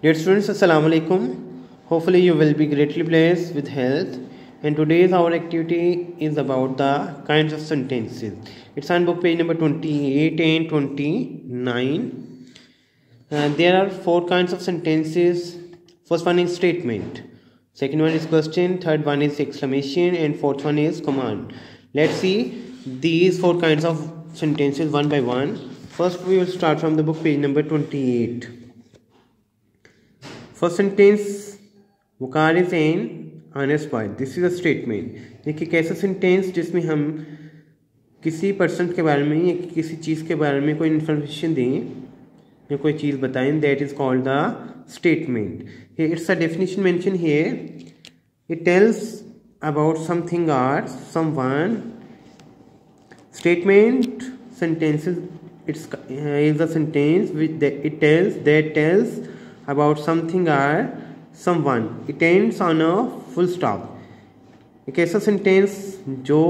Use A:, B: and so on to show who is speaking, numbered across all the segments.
A: Dear students, Assalamu alaikum. Hopefully, you will be greatly blessed with health. And today's our activity is about the kinds of sentences. It's on book page number 28 and 29. Uh, there are four kinds of sentences. First one is statement. Second one is question. Third one is exclamation. And fourth one is command. Let's see these four kinds of sentences one by one. First, we will start from the book page number 28. First sentence Waqar is an boy this is a statement देखिए कैसा sentence जिसमें हम किसी person के बारे में या किसी चीज़ के बारे में कोई इन्फॉर्मेशन दें या कोई चीज़ बताएँ that is called the statement it's a definition mention here it tells about something or someone. Statement sentences it's uh, is a sentence that it tells that tells about something or someone. It ends on a full stop. एक ऐसा sentence जो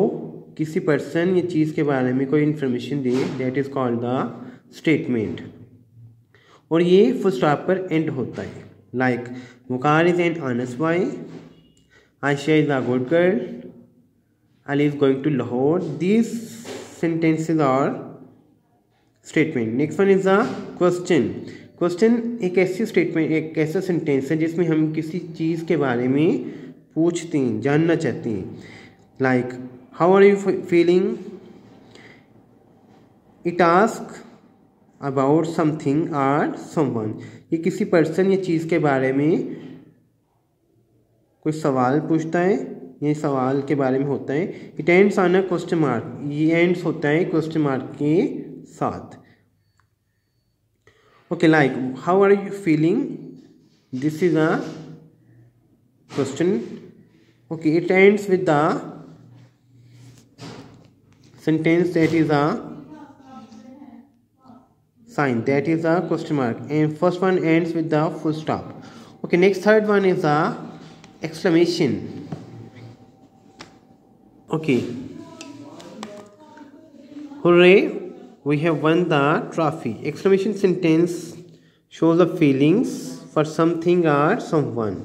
A: किसी person या चीज़ के बारे में कोई information they that is called the statement और ये फुल स्टॉप पर एंड होता है. Like Mukar is and Anas boy Ayesha is a good girl Ali is going to Lahore this sentences are statement. Next one is a question. Question एक ऐसी statement एक ऐसा sentence है जिसमें हम किसी चीज़ के बारे में पूछते हैं, जानना चाहते हैं। Like how are you feeling it ask about something or someone ये किसी पर्सन या चीज़ के बारे में कोई सवाल पूछता है ये सवाल के बारे में होता है। It ends on a question mark ये एंड्स होता है क्वेश्चन मार्क के साथ। Okay like how are you feeling? This is a question. Okay it ends with the sentence that is a sign. That is a question mark. And first one ends with the full stop. Okay next third one is a exclamation. Okay. Hooray we have won the trophy. Exclamation sentence shows the feelings for something or someone.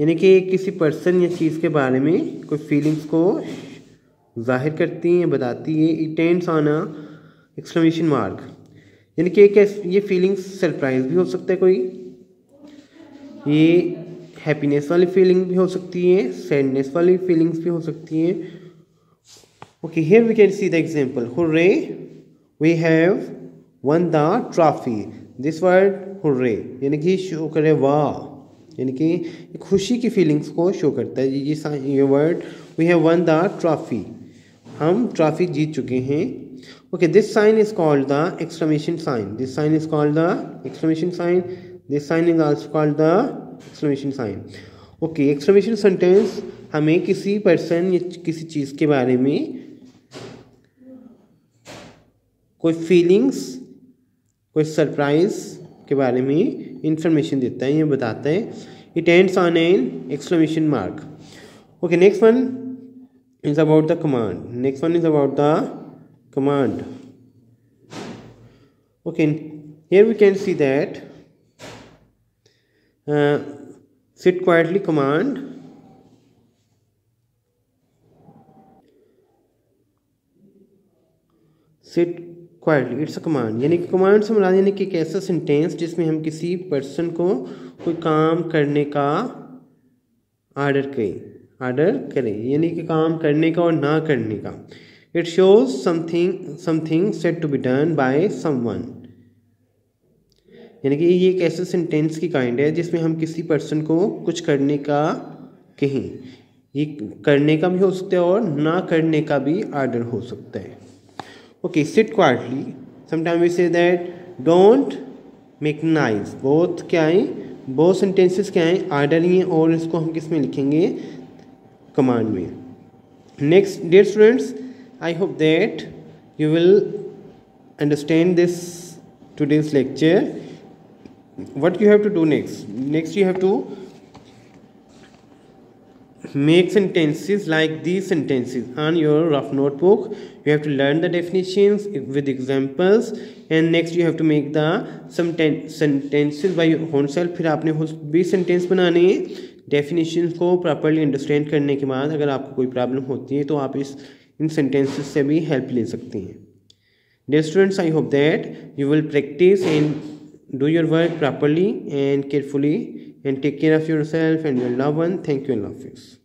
A: यानी कि किसी person या चीज़ के बारे में कोई feelings को ज़ाहिर करती है, बताती है it ends on a exclamation mark यानी कि एक ये फीलिंग्स सरप्राइज़ भी हो सकता है कोई। ये हैप्पीनेस वाली फीलिंग भी हो सकती है सैडनेस वाली फीलिंग्स भी हो सकती है। Okay here we can see the example hurray we have won the trophy this word hurray यानी कि शो करे वाह, यानी कि खुशी की फीलिंग्स को शो करता है। ये ये word we have won the trophy हम ट्रॉफी जीत चुके हैं। Okay this sign is called the exclamation sign this sign is called the exclamation sign this sign is also called the exclamation sign okay exclamation sentence हमें किसी person या किसी चीज़ के बारे में कोई फीलिंग्स कोई सरप्राइज़ के बारे में इंफॉर्मेशन देता है ये बताता है। It ends on an exclamation mark okay next one is about the command next one is about the command okay we can see that uh, sit quietly command. Sit quietly it's a command यानी कि command से मुराद यानी कि एक ऐसा sentence जिसमें हम किसी पर्सन को कोई काम करने का आर्डर करें आर्डर करें, यानी कि काम करने का और ना करने का। It shows something something set to be done by someone यानी कि ये एक ऐसे सेंटेंस की काइंड है जिसमें हम किसी पर्सन को कुछ करने का कहें। ये करने का भी हो सकता है और ना करने का भी आर्डर हो सकता है। Okay sit quietly sometimes we say that don't make noise both क्या है both sentences क्या हैं आर्डर ही हैं और इसको हम किसमें लिखेंगे कमांड में next dear students I hope that you will understand this today's lecture what you have to do next next you have to make sentences like these sentences on your rough notebook you have to learn the definitions with examples and next you have to make the some sentences by your own self फिर आपने भी sentence बनाने हैं definitions को properly understand करने के बाद अगर आपको कोई problem होती है तो आप इस इन sentences से भी help ले सकते हैं dear students I hope that you will practice and do your work properly and carefully and take care of yourself and your loved one thank you and love you